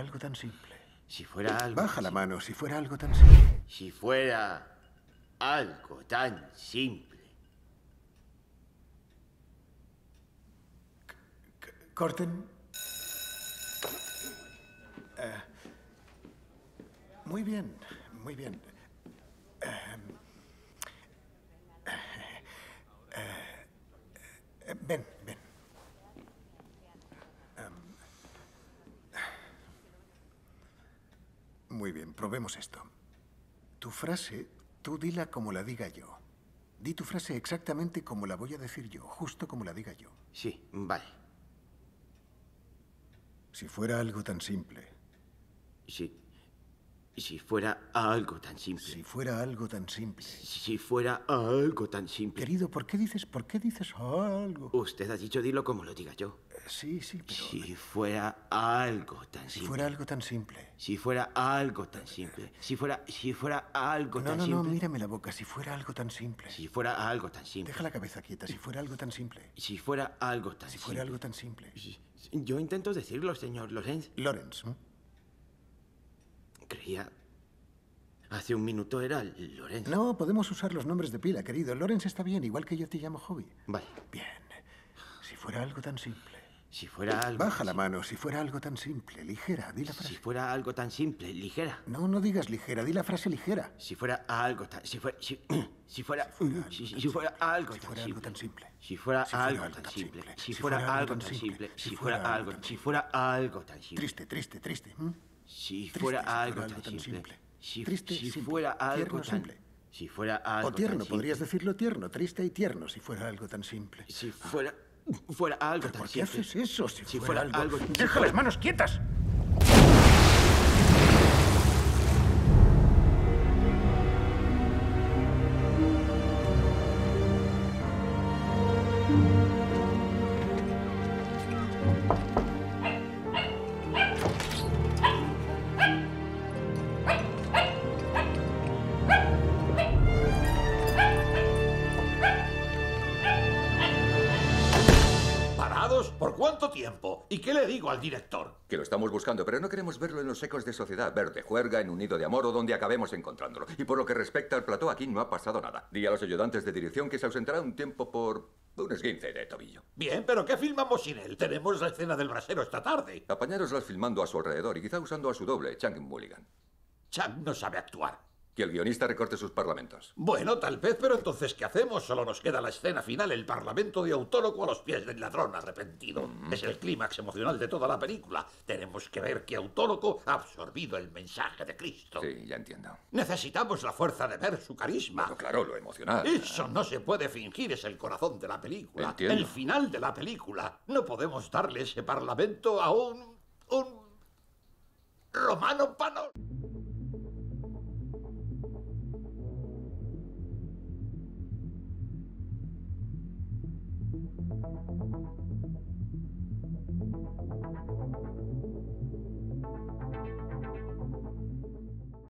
fuera algo tan simple. Si fuera algo... Baja la mano, si fuera algo tan simple. Si fuera algo tan simple. Corten. Eh, muy bien, muy bien. Eh, ven, ven. Em, muy bien, probemos esto. Tu frase, tú dila como la diga yo. Di tu frase exactamente como la voy a decir yo, justo como la diga yo. Sí, vale. Si fuera algo tan simple. Si. Si fuera algo tan simple. Si fuera algo tan simple. Si fuera algo tan simple. Querido, ¿por qué dices, por qué dices algo? Usted ha dicho dilo como lo diga yo. Eh, Sí, sí, pero. Si fuera algo tan Si simple. fuera algo tan simple. Si fuera algo tan simple. Si fuera, si fuera algo No, tan no, no, simple. mírame la boca. Si fuera algo tan simple. Si fuera algo tan simple. Deja la cabeza quieta. Si fuera algo tan simple. Si fuera algo tan Si simple. fuera algo tan simple. Yo intento decirlo, señor Lorenz. Lorenz, ¿eh? Creía. Hace un minuto era Lorenz. No, podemos usar los nombres de pila, querido. Lorenz está bien, igual que yo te llamo Hobby. Vale. Bien. Si fuera algo tan simple. Si fuera algo. Baja la mano. Si fuera algo tan simple, ligera. Di la frase. Si fuera algo tan simple, ligera. No, no digas ligera. Di la frase ligera. Si fuera algo tan. Si fuera. Si, si fuera. Si, fuera algo tan simple. simple. Si fuera algo tan simple. simple. Si fuera algo tan simple. Si fuera algo. tan Si fuera algo tan simple. Triste, triste, triste. ¿m? Si Triste, fuera si fuera algo tan simple. simple. Si, Triste, si simple. fuera algo Tierno, tan. simple. Si fuera algo O tierno, tan simple. podrías decirlo tierno, triste y tierno, si fuera algo tan simple. Si fuera. Fuera algo ¿Pero tan ¿Por qué simple. haces eso? Si, Si fuera, fuera algo... algo- si ¡Deja fuera- las manos quietas! ¿Por cuánto tiempo? ¿Y qué le digo al director? Que lo estamos buscando, pero no queremos verlo en los ecos de sociedad verde, juerga, en un nido de amor o donde acabemos encontrándolo. Y por lo que respecta al plató, aquí no ha pasado nada. Di a los ayudantes de dirección que se ausentará un tiempo por un esguince de tobillo. Bien, pero ¿qué filmamos sin él? Tenemos la escena del brasero esta tarde. Apañároslas filmando a su alrededor y quizá usando a su doble, Chang Mulligan. Chuck no sabe actuar. Que el guionista recorte sus parlamentos. Bueno, tal vez, pero entonces, ¿qué hacemos? Solo nos queda la escena final, el parlamento de Autólogo a los pies del ladrón arrepentido. Es el clímax emocional de toda la película. Tenemos que ver que Autólogo ha absorbido el mensaje de Cristo. Sí, ya entiendo. Necesitamos la fuerza de ver su carisma. Claro, lo emocional. Eso no se puede fingir, es el corazón de la película. Entiendo. El final de la película. No podemos darle ese parlamento a un. un. romano pano. うん。